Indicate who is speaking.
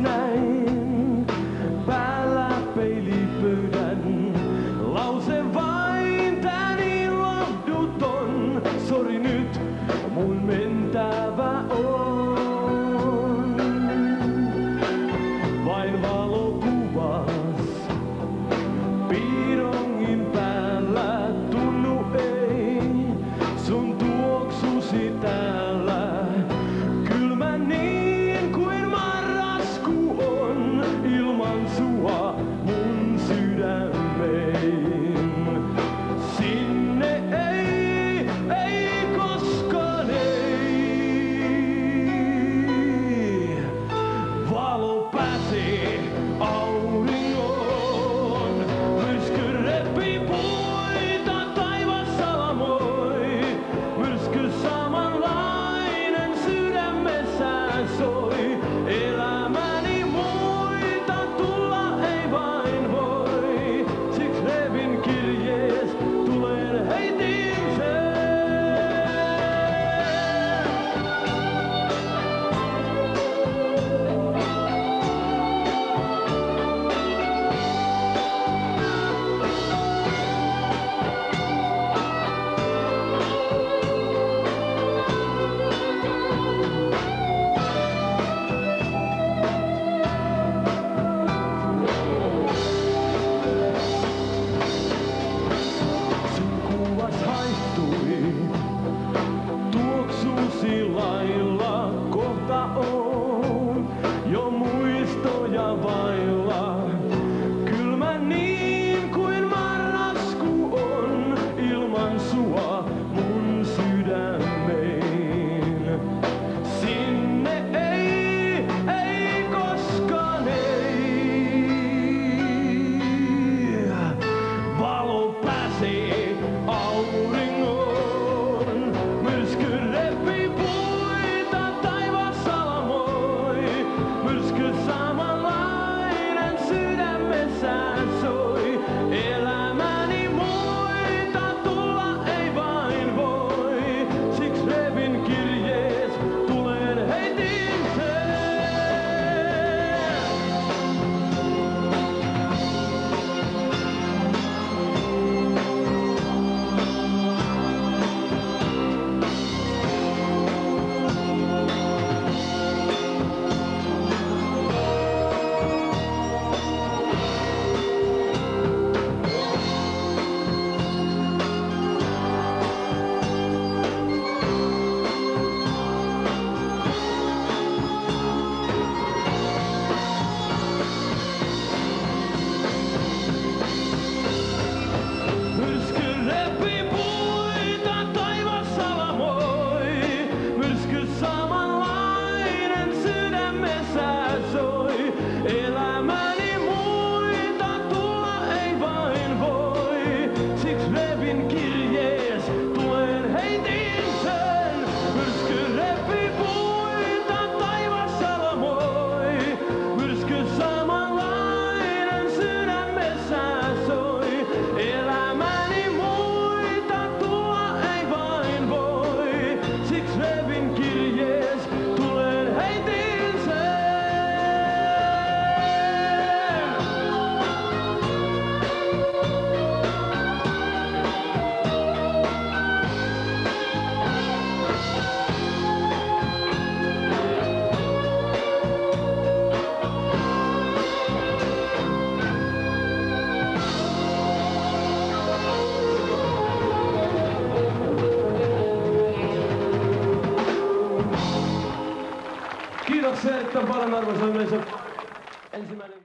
Speaker 1: night. see. Oh. Kiitoksia, että paljon arvoisa yleisö. Ensimmäinen.